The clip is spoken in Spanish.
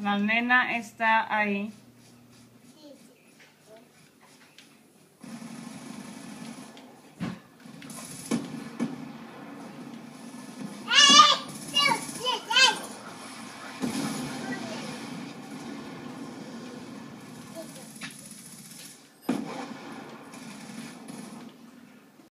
La nena está ahí.